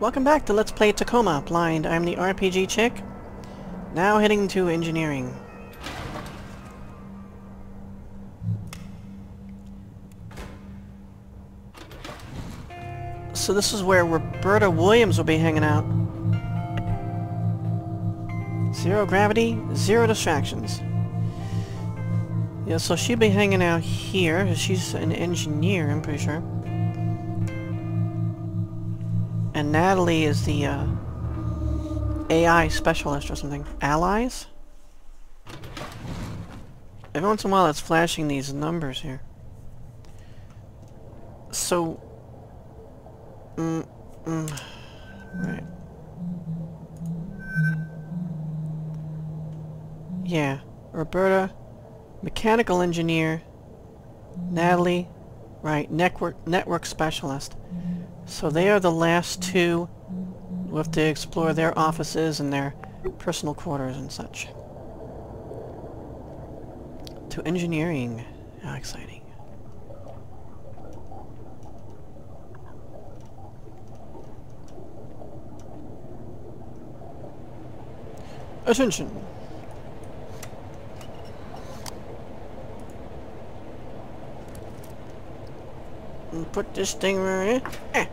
Welcome back to Let's Play Tacoma Blind. I'm the RPG chick. Now heading to engineering. So this is where Roberta Williams will be hanging out. Zero gravity, zero distractions. Yeah, so she'll be hanging out here. She's an engineer, I'm pretty sure. And Natali is the uh, AI specialist or something. Allies? Every once in a while it's flashing these numbers here. So... Mm, mm, right. Yeah. Roberta, mechanical engineer. Natali, right, network, network specialist. So they are the last two. We'll have to explore their offices and their personal quarters and such. To engineering. How exciting. Attention! And put this thing right here. Eh.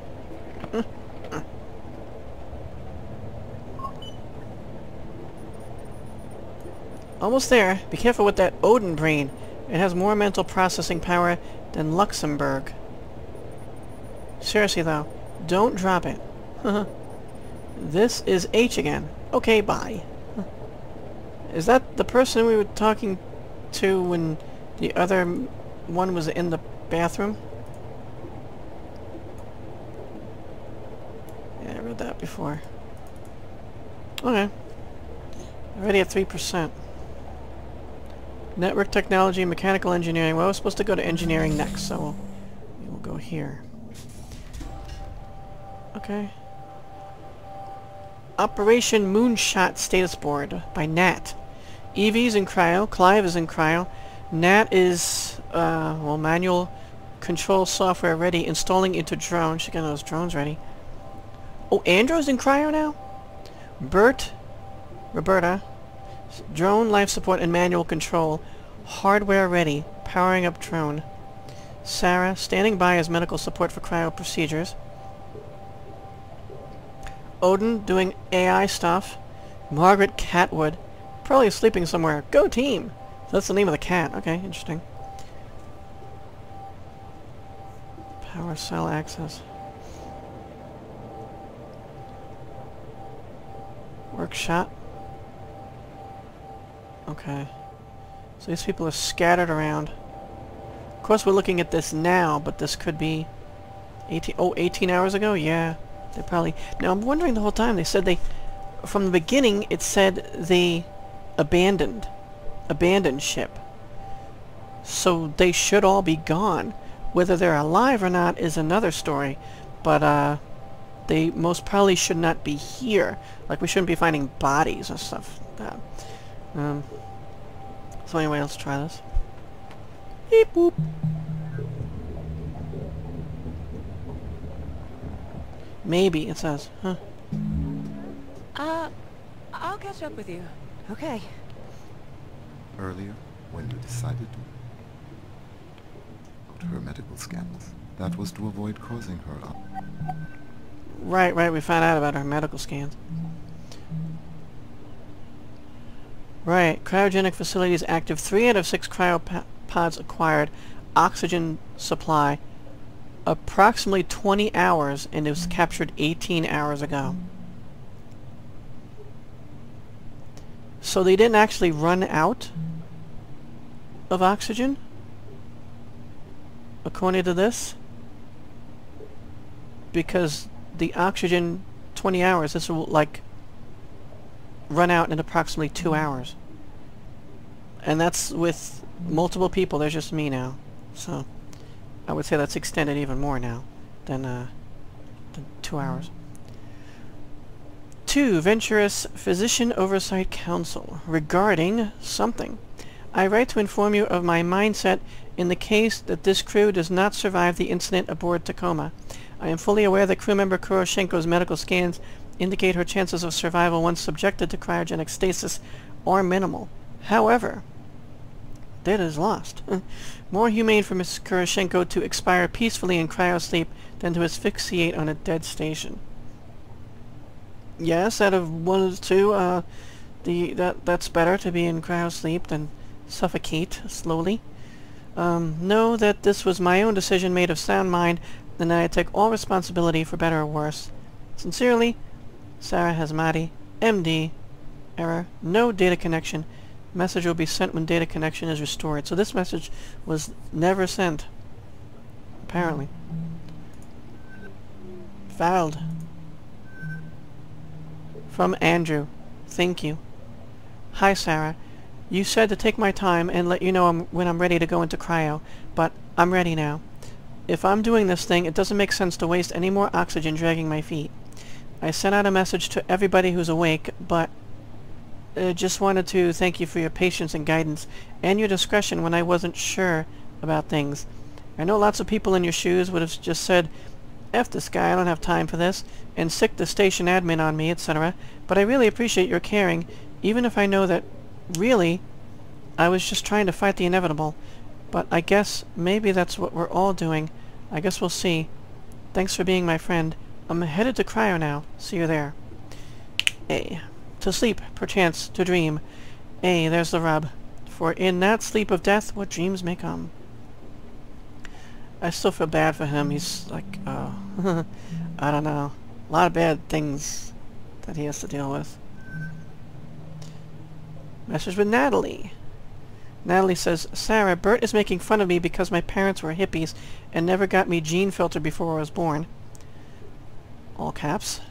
Almost there. Be careful with that Odin brain. It has more mental processing power than Luxembourg. Seriously though, don't drop it. this is H again. Okay, bye. Is that the person we were talking to when the other one was in the bathroom? Yeah, I read that before. Okay. Already at 3%. Network technology, mechanical engineering. Well, I was supposed to go to engineering next, so we'll, we'll go here. Okay. Operation Moonshot Status Board by Nat. Evie's in cryo, Clive is in cryo, Nat is, uh, well, manual control software ready, installing into drone. She got those drones ready. Oh, Andrew's in cryo now? Bert, Roberta, drone life support and manual control, hardware ready, powering up drone. Sarah, standing by as medical support for cryo procedures. Odin, doing AI stuff. Margaret Catwood, probably sleeping somewhere. Go team! That's the name of the cat. Okay, interesting. Power cell access. Workshop. Okay. So these people are scattered around. Of course we're looking at this now, but this could be 18, oh, 18 hours ago? Yeah. They probably... Now I'm wondering the whole time, they said they... From the beginning, it said they abandoned. Abandoned ship. So they should all be gone. Whether they're alive or not is another story. But, uh... They most probably should not be here. Like, we shouldn't be finding bodies and stuff like that. Um... So anyway, let's try this. Beep boop. Maybe, it says. Huh. Uh, I'll catch up with you. Okay. Earlier, when you decided to put her medical scans, that was to avoid causing her up. Right, right, we found out about her medical scans. Right, cryogenic facilities active. Three out of six cryopods acquired. Oxygen supply. Approximately 20 hours, and it was captured 18 hours ago. So they didn't actually run out of oxygen? According to this? Because the oxygen 20 hours, this will like run out in approximately two hours. And that's with multiple people. There's just me now. So, I would say that's extended even more now than, uh, than two hours. 2. Venturis Physician Oversight Council regarding something. I write to inform you of my mindset in the case that this crew does not survive the incident aboard Tacoma. I am fully aware that crew member Kuroshenko's medical scans indicate her chances of survival once subjected to cryogenic stasis are minimal. However, that is lost. More humane for Mrs. Kuroshenko to expire peacefully in cryosleep than to asphyxiate on a dead station. Yes, out of one of the two, uh, the that that's better to be in cryosleep than suffocate slowly. Um, know that this was my own decision made of sound mind, and I take all responsibility for better or worse. Sincerely, Sarah Hasmati, MD. Error. No data connection. Message will be sent when data connection is restored. So this message was never sent. Apparently. Failed. From Andrew. Thank you. Hi, Sarah. You said to take my time and let you know I'm, when I'm ready to go into cryo, but I'm ready now. If I'm doing this thing, it doesn't make sense to waste any more oxygen dragging my feet. I sent out a message to everybody who's awake, but uh, just wanted to thank you for your patience and guidance, and your discretion when I wasn't sure about things. I know lots of people in your shoes would have just said, F this guy, I don't have time for this, and sick the station admin on me, etc., but I really appreciate your caring, even if I know that, really, I was just trying to fight the inevitable. But I guess maybe that's what we're all doing. I guess we'll see. Thanks for being my friend. I'm headed to cryo now. See you there. A. To sleep, perchance, to dream. A, there's the rub. For in that sleep of death, what dreams may come. I still feel bad for him. He's like, uh, I don't know. A lot of bad things that he has to deal with. Message with Natali. Natali says, Sarah, Bert is making fun of me because my parents were hippies and never got me gene filter before I was born. All caps.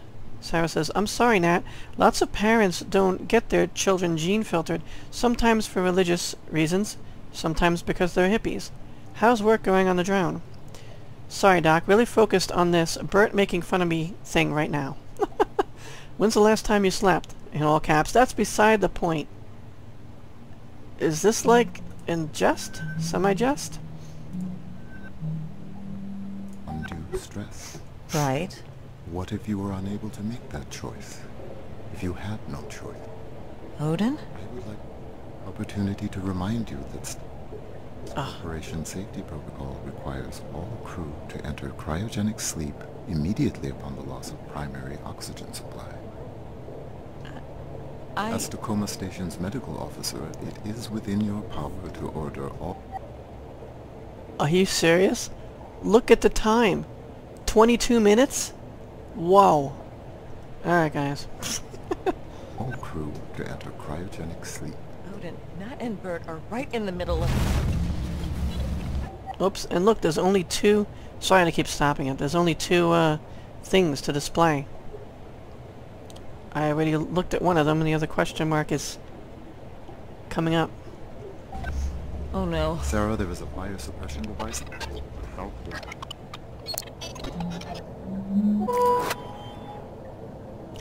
Sarah says, I'm sorry, Nat. Lots of parents don't get their children gene filtered, sometimes for religious reasons, sometimes because they're hippies. How's work going on the drone? Sorry, Doc. Really focused on this Bert making fun of me thing right now. When's the last time you slept? In all caps. That's beside the point. Is this like in jest? Semi-jest? Undue stress. Right. What if you were unable to make that choice? If you had no choice? Odin? I would like opportunity to remind you that st- Ah. Operation Safety Protocol requires all crew to enter cryogenic sleep immediately upon the loss of primary oxygen supply. I... As Tacoma Station's medical officer, it is within your power to order all... Are you serious? Look at the time. 22 minutes? Whoa. Alright, guys. all crew to enter cryogenic sleep. Odin, Nat and Bert are right in the middle of... Oops, and look, there's only two... Sorry to keep stopping it. There's only two, uh, things to display. I already looked at one of them, and the other question mark is coming up. Oh no. Sarah, there was a fire suppression device. Help.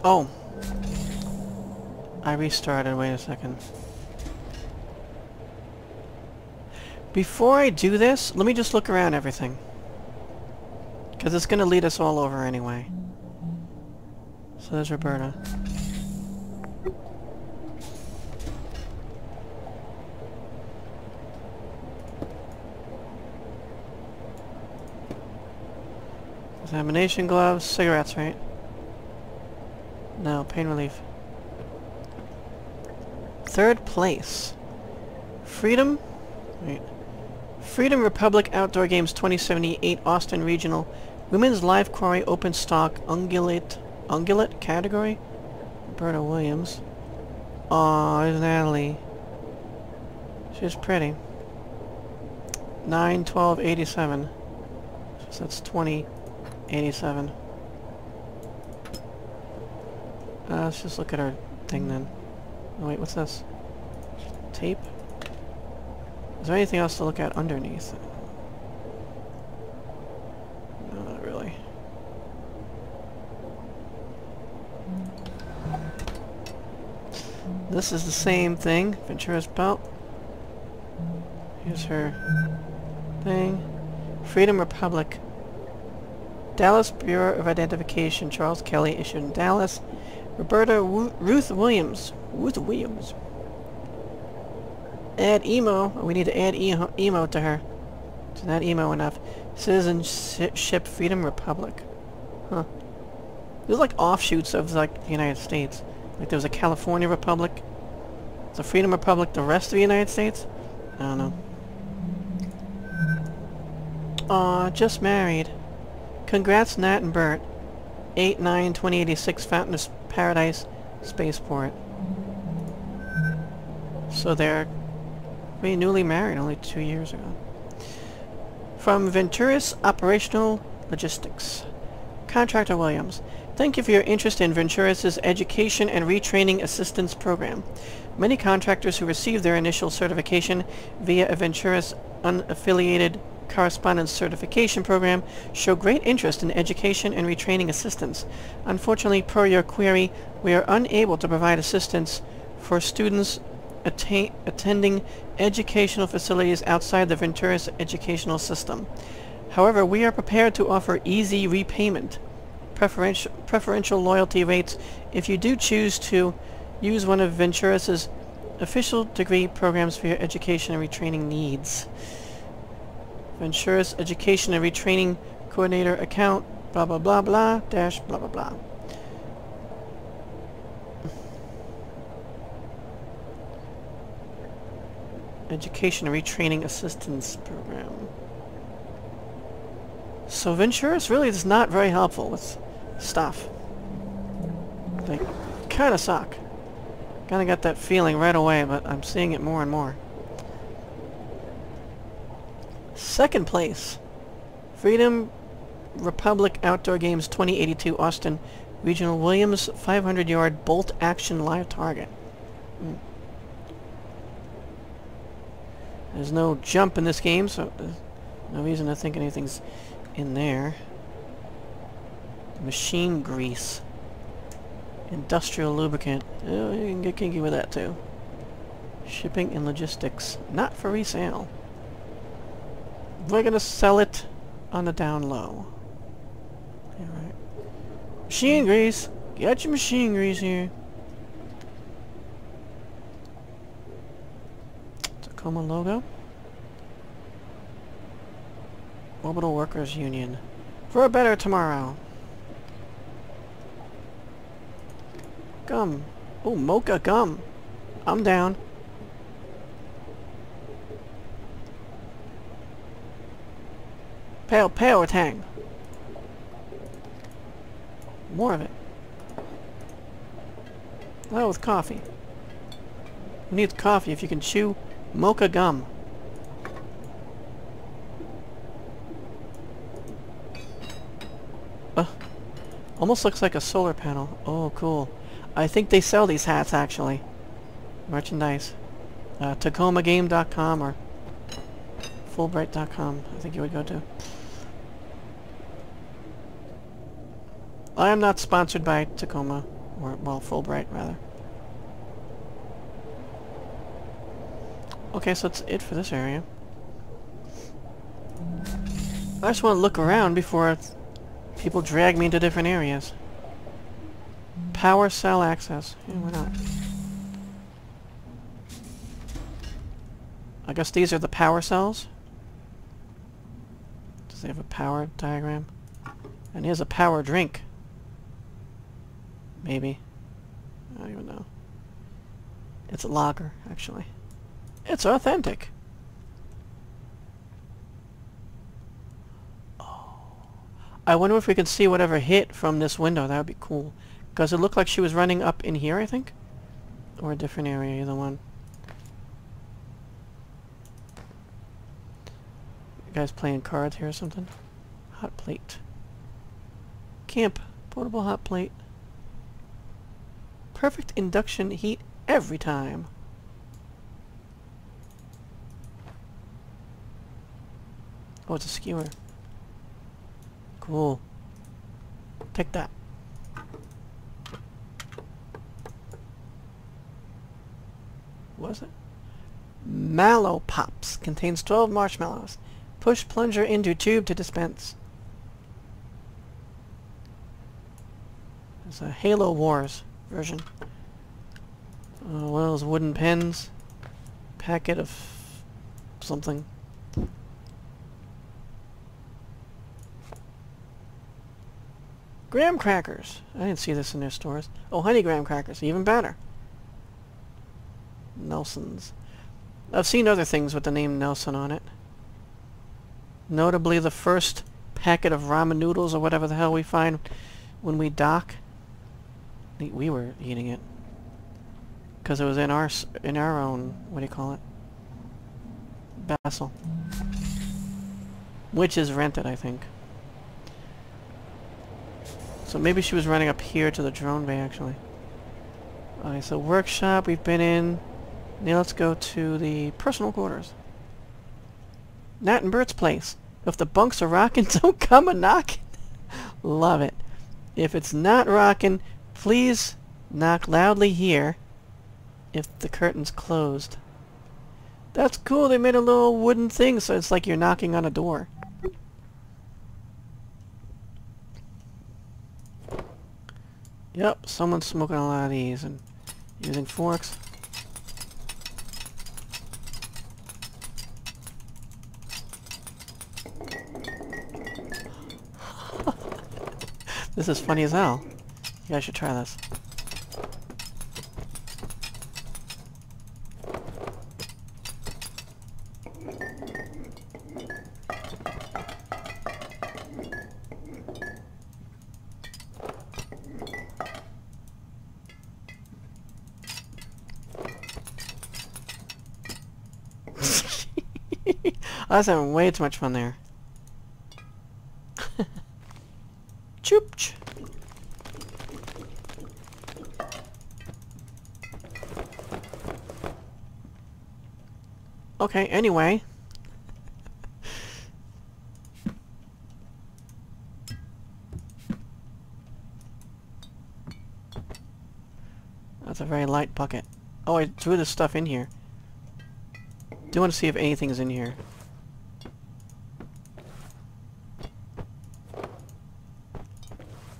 Oh. I restarted, wait a second. Before I do this, let me just look around everything. Because it's going to lead us all over anyway. So there's Roberta. Examination gloves, cigarettes, right? No, pain relief. Third place. Freedom? Wait. Freedom Republic Outdoor Games 2078 Austin Regional. Women's Live Quarry Open Stock Ungulate Ungulate category? Roberta Williams. Aw, there's Natali. She's pretty. 9, 12, 87. So that's 20, 87. Uh, let's just look at our thing then. Oh, wait, what's this? Tape? Is there anything else to look at underneath? This is the same thing. Venturis belt. Here's her thing. Freedom Republic. Dallas Bureau of Identification. Charles Kelly issued in Dallas. Roberta Ruth Williams. Ruth Williams. Add emo. Oh, we need to add e emo to her. It's not emo enough. Citizenship Freedom Republic. Huh. There's like offshoots of like the United States. Like there was a California Republic. A Freedom Republic the rest of the United States? I don't know. Aw, just married. Congrats Nat and Bert. 8-9-2086 Fountain of Paradise Spaceport. So they're we newly married only two years ago. From Venturis Operational Logistics. Contractor Williams. Thank you for your interest in Venturis' Education and Retraining Assistance Program. Many contractors who receive their initial certification via a Venturis unaffiliated correspondence certification program show great interest in education and retraining assistance. Unfortunately, per your query, we are unable to provide assistance for students attending educational facilities outside the Venturis educational system. However, we are prepared to offer easy repayment preferential, preferential loyalty rates if you do choose to use one of Venturis' official degree programs for your education and retraining needs. Venturis Education and Retraining Coordinator account, blah blah blah blah, dash blah blah blah. Education and Retraining Assistance Program. So Venturis really is not very helpful with stuff. They kind of suck. Kinda got that feeling right away, but I'm seeing it more and more. Second place. Freedom Republic Outdoor Games 2082 Austin Regional Williams 500 yard bolt action live target. Mm. There's no jump in this game, so no reason to think anything's in there. Machine grease. Industrial lubricant. Oh, you can get kinky with that too. Shipping and logistics. Not for resale. We're gonna sell it on the down low. Alright. Machine grease! Get your machine grease here. Tacoma logo. Orbital Workers Union. For a better tomorrow. Gum. Oh, mocha gum. I'm down. Pale, pale tang. More of it. Oh, with coffee. Who needs coffee if you can chew mocha gum? Uh, almost looks like a solar panel. Oh, cool. I think they sell these hats, actually. Merchandise. Uh, TacomaGame.com or Fullbright.com, I think you would go to. I am not sponsored by Tacoma, or, well, Fullbright, rather. Okay, so that's it for this area. I just want to look around before people drag me into different areas. Power cell access. Yeah, why not? I guess these are the power cells. Does they have a power diagram? And here's a power drink. Maybe. I don't even know. It's a lager, actually. It's authentic. Oh. I wonder if we can see whatever hit from this window. That would be cool. Because it looked like she was running up in here, I think? Or a different area, either one. You guys playing cards here or something? Hot plate. Camp. Portable hot plate. Perfect induction heat every time. Oh, it's a skewer. Cool. Take that. Was it? Mallow Pops. Contains 12 marshmallows. Push plunger into tube to dispense. It's a Halo Wars version. Uh, those wooden pens. Packet of something. Graham crackers. I didn't see this in their stores. Oh, honey graham crackers. Even better. Nelson's. I've seen other things with the name Nelson on it. Notably the first packet of ramen noodles or whatever the hell we find when we dock. We were eating it. Because it was in our, in our own, what do you call it? Vessel. Which is rented, I think. So maybe she was running up here to the drone bay, actually. Alright, so workshop we've been in. Now let's go to the personal quarters. Nat and Bert's place. If the bunks are rocking, don't come a knocking. Love it. If it's not rocking, please knock loudly here if the curtain's closed. That's cool, they made a little wooden thing so it's like you're knocking on a door. Yep, someone's smoking a lot of these and using forks. This is funny as hell. You guys should try this. I was having way too much fun there. Okay, anyway. That's a very light bucket. Oh, I threw this stuff in here. Do want to see if anything's in here.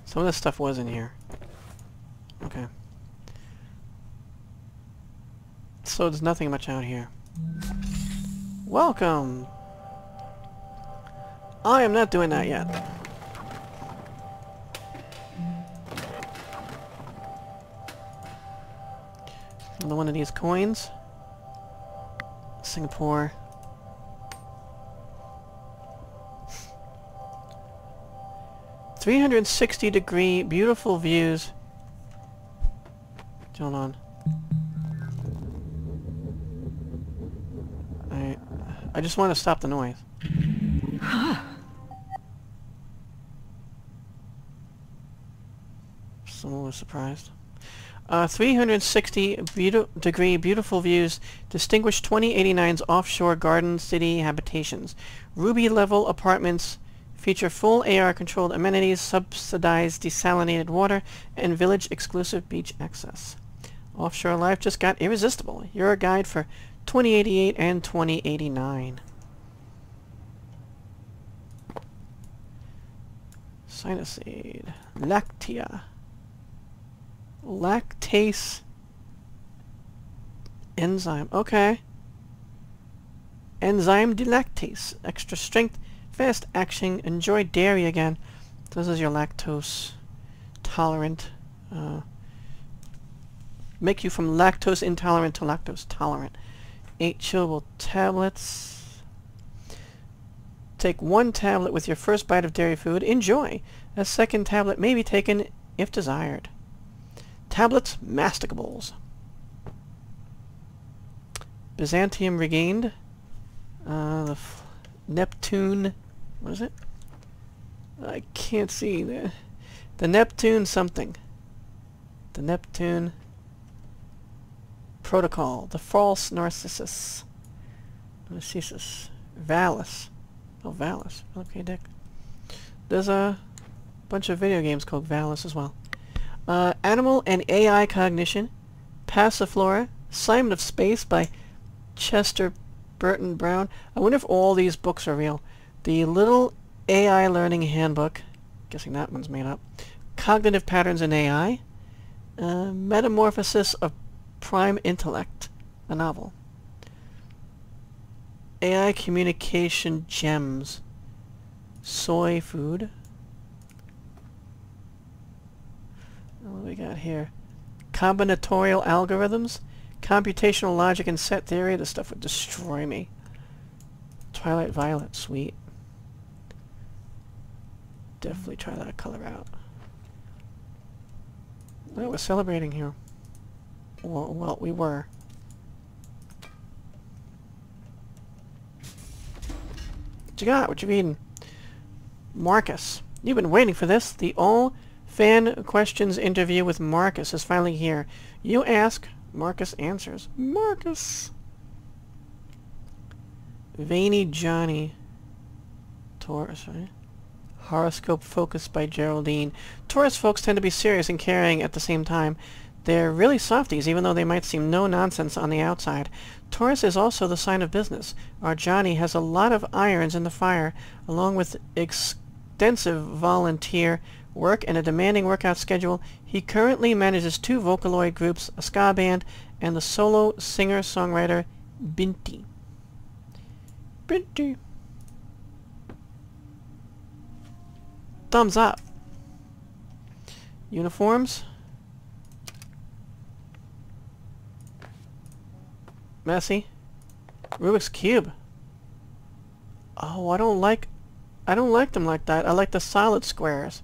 Some of this stuff was in here. Okay. So there's nothing much out here. Welcome! I am not doing that yet. Another one of these coins. Singapore. Three hundred sixty degree, beautiful views. Hold on. I just want to stop the noise. Someone was surprised. Uh, 360 beauti degree beautiful views distinguish 2089's offshore garden city habitations. Ruby level apartments feature full AR controlled amenities, subsidized desalinated water, and village exclusive beach access. Offshore life just got irresistible. You're a guide for 2088 and 2089. Sinusaid. Lactia. Lactase enzyme. Okay. Enzyme delactase. Extra strength, fast action. Enjoy dairy again. This is your lactose tolerant. Uh, make you from lactose intolerant to lactose tolerant. Eight chewable tablets. Take one tablet with your first bite of dairy food. Enjoy. A second tablet may be taken if desired. Tablets, masticables. Byzantium regained. Uh, the Neptune, what is it? I can't see the the Neptune something. The Neptune protocol. The false Narcissus. Narcissus. Valis. Oh, Valis. Okay, Dick. There's a bunch of video games called Valis as well. Uh, Animal and AI Cognition, Passiflora, Simon of Space by Chester Burton Brown. I wonder if all these books are real. The Little AI Learning Handbook. Guessing that one's made up. Cognitive Patterns in AI. Uh, Metamorphosis of Prime Intellect. A novel. AI Communication Gems. Soy food. What do we got here? Combinatorial algorithms. Computational logic and set theory. This stuff would destroy me. Twilight Violet. Sweet. Definitely try that color out. Oh, we're celebrating here. Well, well, we were. What you got? What you reading? Marcus. You've been waiting for this. The all fan questions interview with Marcus is finally here. You ask, Marcus answers. Marcus! Veiny Johnny. Taurus, right? Horoscope focused by Geraldine. Taurus folks tend to be serious and caring at the same time. They're really softies, even though they might seem no nonsense on the outside. Taurus is also the sign of business. Our Johnny has a lot of irons in the fire, along with extensive volunteer work and a demanding workout schedule. He currently manages two Vocaloid groups, a ska band, and the solo singer-songwriter Binti. Binti. Thumbs up. Uniforms. Messy. Rubik's Cube. Oh, I don't like... I don't like them like that. I like the solid squares.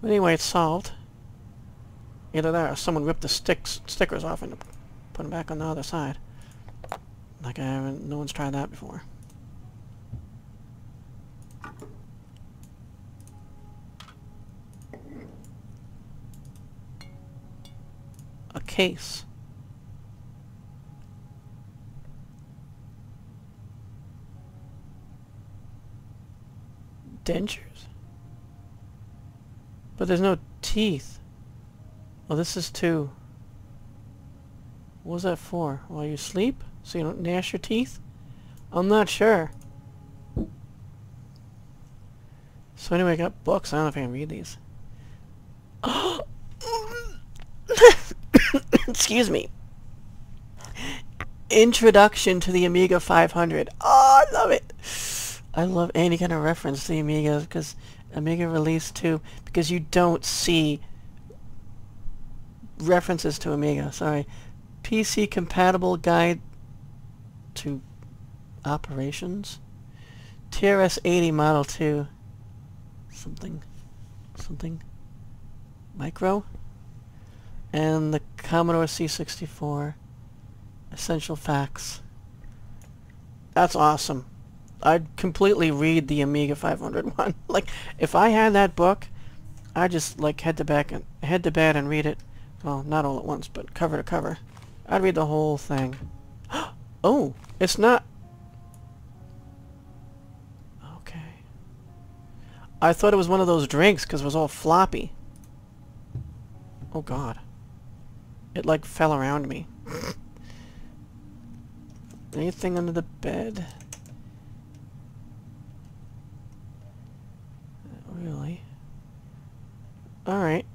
But anyway, it's solved. Either that or someone ripped the sticks, stickers off and put them back on the other side. Like I haven't... No one's tried that before. A case. Dentures? But there's no teeth. Well, this is two. What was that for? While you sleep? So you don't gnash your teeth? I'm not sure. So anyway, I got books. I don't know if I can read these. Excuse me. Introduction to the Amiga 500. Oh, I love it. I love any kind of reference to the Amiga because Amiga released 2 because you don't see references to Amiga. Sorry. PC compatible guide to operations. TRS-80 Model 2. Something. Something. Micro. And the Commodore C64. Essential Facts. That's awesome. I'd completely read the Amiga 500 one. like, if I had that book, I'd just, like, head to back and head to bed and read it. Well, not all at once, but cover to cover. I'd read the whole thing. oh, it's not... Okay. I thought it was one of those drinks because it was all floppy. Oh, God. It, like, fell around me. Anything under the bed? Really? Alright.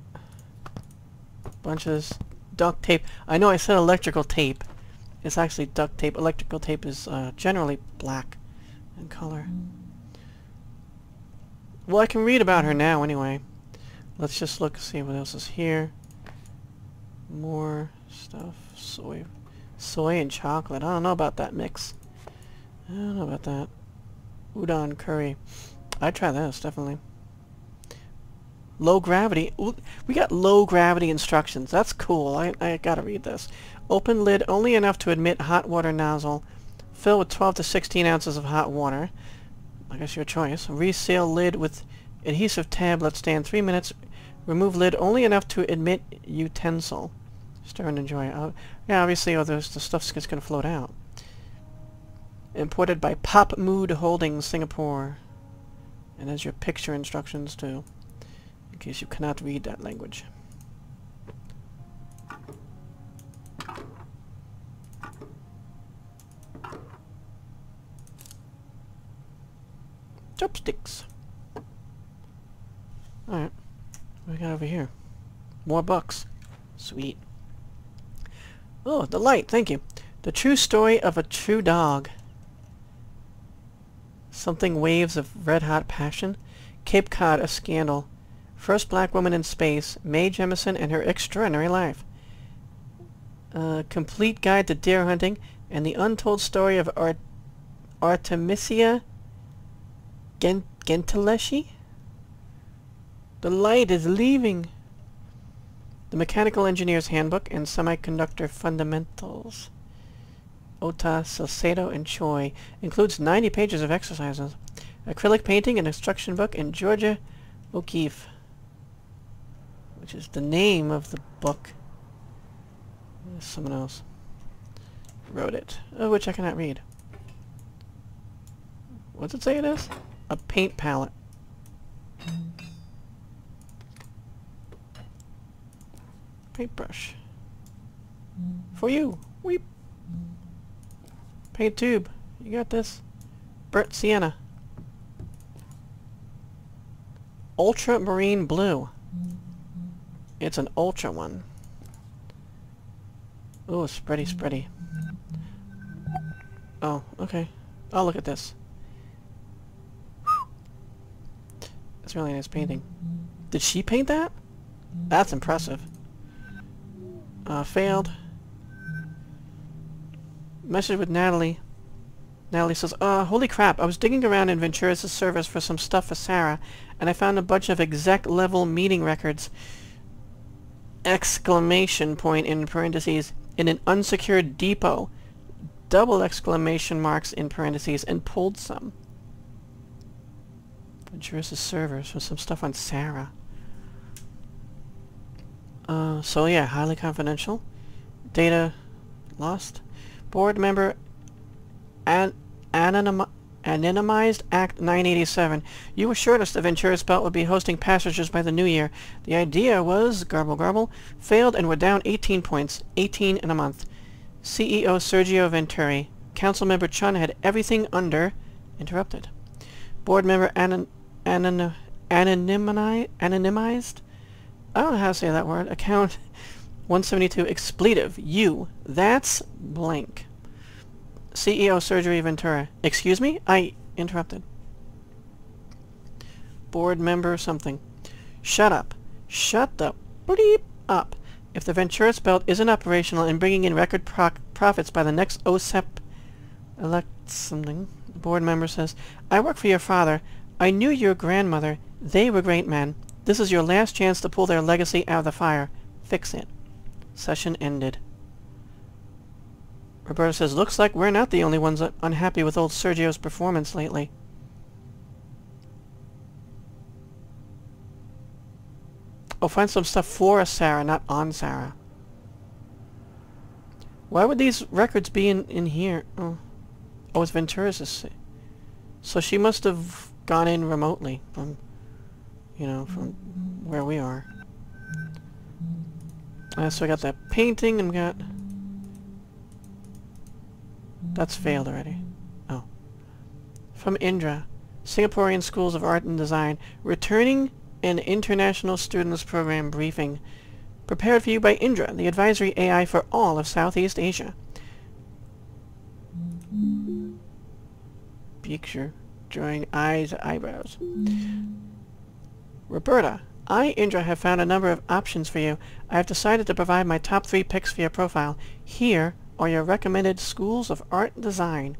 Bunch of duct tape. I know I said electrical tape. It's actually duct tape. Electrical tape is uh, generally black in color. Well, I can read about her now anyway. Let's just look see what else is here. More stuff. Soy. Soy and chocolate. I don't know about that mix. I don't know about that. Udon curry. I'd try this, definitely. Low gravity. We got low gravity instructions. That's cool. I, I gotta read this. Open lid only enough to admit hot water nozzle. Fill with 12 to 16 ounces of hot water. I guess your choice. Reseal lid with adhesive tab. Let stand 3 minutes. Remove lid only enough to admit utensil. Stir and enjoy. Uh, yeah, obviously, oh, the stuff's just gonna float out. Imported by Pop Mood Holdings, Singapore. And there's your picture instructions too case you cannot read that language. chopsticks. Alright. What we got over here? More bucks. Sweet. Oh, the light, thank you. The true story of a true dog. Something waves of red-hot passion. Cape Cod, a scandal. First black woman in space, Mae Jemison and her extraordinary life. A complete guide to deer hunting and the untold story of Art Artemisia Gent Gentileschi? The light is leaving. The Mechanical Engineer's Handbook and Semiconductor Fundamentals. Ota, Salcedo, and Choi. Includes 90 pages of exercises. Acrylic painting and instruction book and Georgia O'Keeffe. Which is the name of the book. Someone else wrote it. Which I cannot read. What does it say it is? A paint palette. Paintbrush. For you. Weep. Paint tube. You got this. Bert Sienna. Ultramarine blue. It's an ultra one. Oh, spready, spready. Oh, okay. Oh, look at this. That's really nice painting. Did she paint that? That's impressive. Uh, failed. Message with Natali. Natali says, uh, holy crap, I was digging around in Venturis servers for some stuff for Sarah, and I found a bunch of exec level meeting records. Exclamation point in parentheses in an unsecured depot. Double exclamation marks in parentheses and pulled some. Venturis servers with some stuff on Sarah. Uh, so yeah, highly confidential. Data lost. Board member an anonym anonymized Act 987. You assured us the Venturis Belt would be hosting passengers by the new year. The idea was, garble garble, failed and we're down 18 points, 18 in a month. CEO Sergio Venturis. Council member Chun had everything under, interrupted. Board member anon, anon, anonymized, anonymized I don't know how to say that word. Account 172 expletive. You. That's blank. CEO Sergio Venturis. Excuse me? I interrupted. Board member something. Shut up. Shut the bleep up. If the Venturis belt isn't operational and bringing in record pro profits by the next OSEP elect something, board member says, I work for your father. I knew your grandmother. They were great men. This is your last chance to pull their legacy out of the fire. Fix it. Session ended. Roberta says, looks like we're not the only ones unhappy with old Sergio's performance lately. Oh, find some stuff for us, Sarah, not on Sarah. Why would these records be in, in here? Oh, oh it's Venturis. So she must have gone in remotely. from, you know, from where we are. Uh, so I got that painting and got... That's failed already. Oh. From Indra. Singaporean Schools of Art and Design. Returning an International Students Program briefing. Prepared for you by Indra, the advisory AI for all of Southeast Asia. Picture. Drawing eyes, eyebrows. Roberta, I, Indra, have found a number of options for you. I have decided to provide my top three picks for your profile. Here are your recommended schools of art design.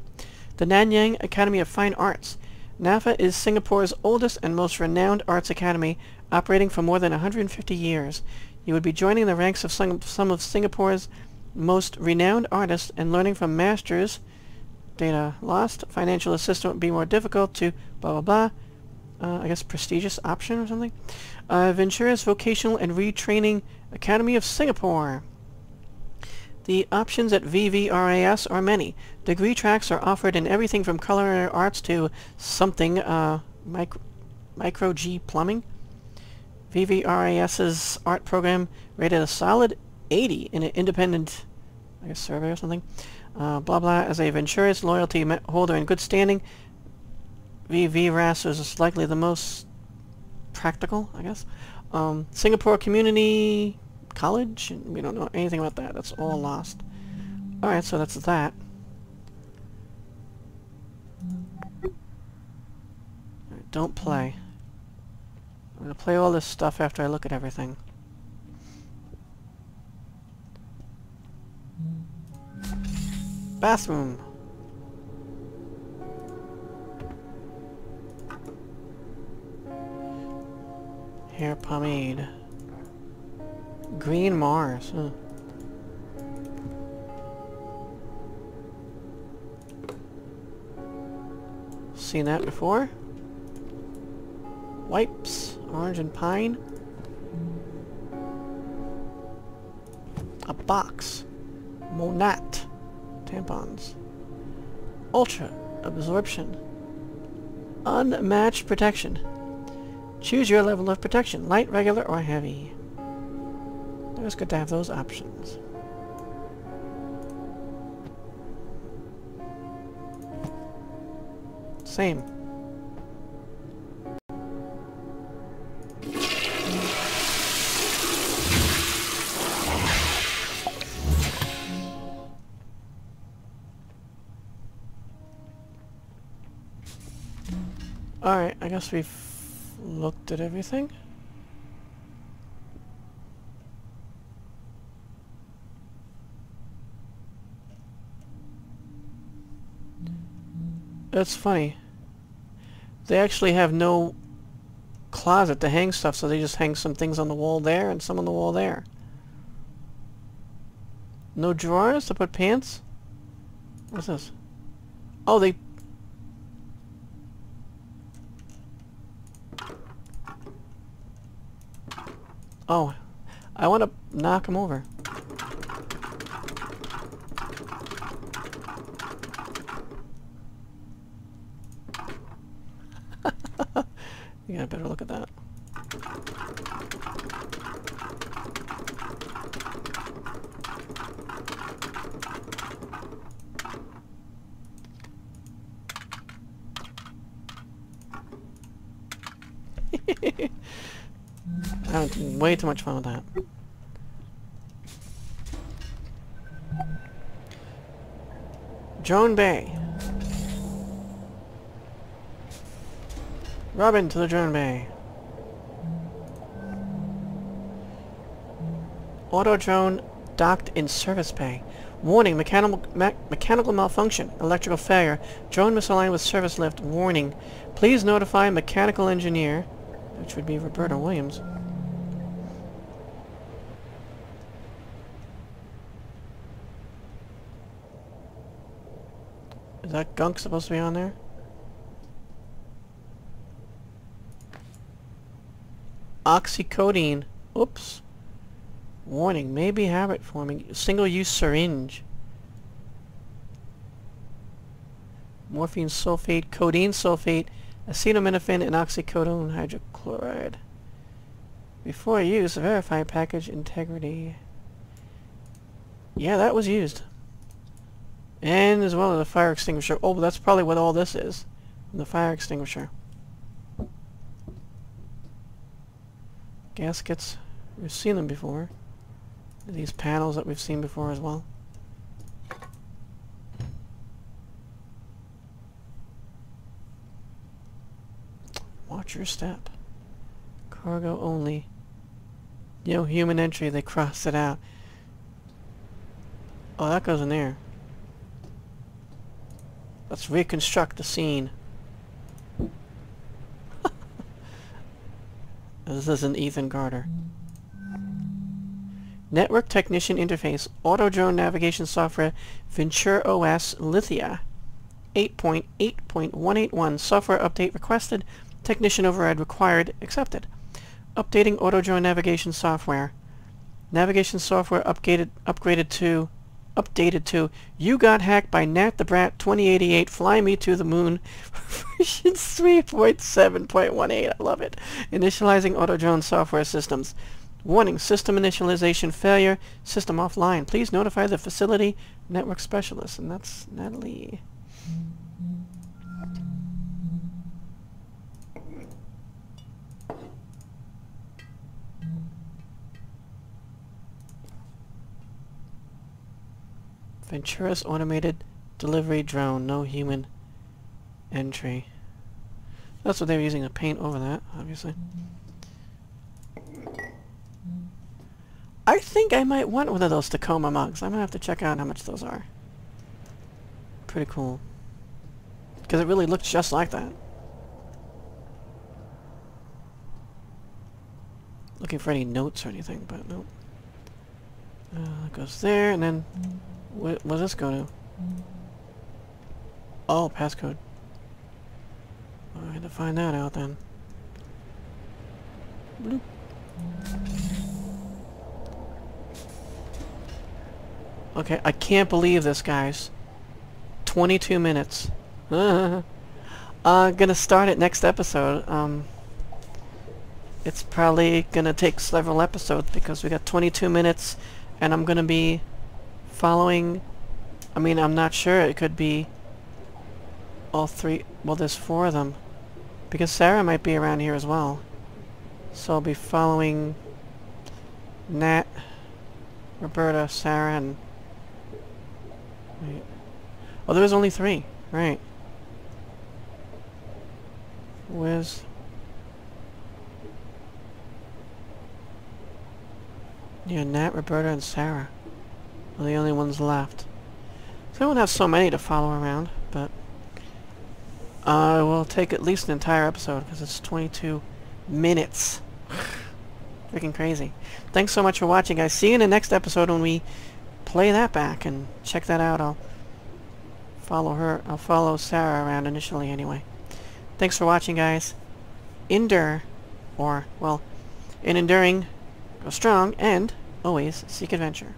The Nanyang Academy of Fine Arts. NAFA is Singapore's oldest and most renowned arts academy, operating for more than 150 years. You would be joining the ranks of some, some of Singapore's most renowned artists and learning from masters. Data lost. Financial assistance would be more difficult to blah blah blah uh, I guess, prestigious option or something. Uh, Venturis Vocational and Retraining Academy of Singapore. The options at VVRAS are many. Degree tracks are offered in everything from culinary arts to something, uh, micro, micro G plumbing. VVRAS's art program rated a solid 80 in an independent, I guess, survey or something. Uh, blah blah, as a Venturis loyalty holder in good standing, VVRAS is likely the most practical, I guess. Um, Singapore Community College? We don't know anything about that. That's all lost. Alright, so that's that. Right, don't play. I'm gonna play all this stuff after I look at everything. Bathroom. Hair pomade. Green Mars. Huh. Seen that before? Wipes. Orange and pine. A box. Monat. Tampons. Ultra. Absorption. Unmatched protection. Choose your level of protection, light, regular, or heavy. It's good to have those options. Same. Alright, I guess we've looked at everything. That's funny. They actually have no closet to hang stuff, so they just hang some things on the wall there and some on the wall there. No drawers to put pants? What's this? Oh, they... Oh, I want to knock them over. Yeah, I better look at that. I had way too much fun with that. Joan Bay. Robin to the drone bay. Auto drone docked in service bay. Warning, mechanical, me mechanical malfunction, electrical failure, drone misaligned with service lift. Warning, please notify mechanical engineer, which would be Roberta Williams. Is that gunk supposed to be on there? Oxycodone. Oops. Warning, may be habit forming. Single-use syringe. Morphine sulfate, codeine sulfate, acetaminophen, and oxycodone hydrochloride. Before use, verify package integrity. Yeah, that was used. And as well as a fire extinguisher. Oh, that's probably what all this is. The fire extinguisher. Gaskets. We've seen them before. These panels that we've seen before as well. Watch your step. Cargo only. No human entry, they crossed it out. Oh, that goes in there. Let's reconstruct the scene. This isn't Ethan Carter. Network Technician Interface, Auto Drone Navigation Software, Venture OS Lithia. 8.8.181 Software Update Requested, Technician Override Required, Accepted. Updating Auto Drone Navigation Software. Navigation software upgraded, upgraded to updated to You Got Hacked by Nat the Brat 2088 Fly Me to the Moon version 3.7.18. I love it. Initializing auto drone software systems. Warning, system initialization failure, system offline. Please notify the facility network specialist. And that's Natali. Venturis automated delivery drone. No human entry. That's what they were using to paint over that, obviously. I think I might want one of those Tacoma mugs. I'm gonna have to check out how much those are. Pretty cool. Because it really looks just like that. Looking for any notes or anything, but nope. Uh, goes there, and then... Wh what does this go to? Oh, passcode. I had to find that out then. Bloop. Okay, I can't believe this, guys. 22 minutes. uh, gonna start it next episode. Um, it's probably gonna take several episodes because we got 22 minutes and I'm gonna be following I mean I'm not sure. It could be all three well there's four of them. Because Sareh might be around here as well. So I'll be following Nat Roberta Sareh and wait. Oh there was only three. Right. Where's Yeah, Nat, Roberta, and Sareh are the only ones left. So I won't have so many to follow around, but I uh, will take at least an entire episode because it's 22 minutes. Freaking crazy. Thanks so much for watching, guys. See you in the next episode when we play that back and check that out. I'll follow her. I'll follow Sareh around initially anyway. Thanks for watching, guys. Endure, or, well, in enduring, go strong, and always seek adventure.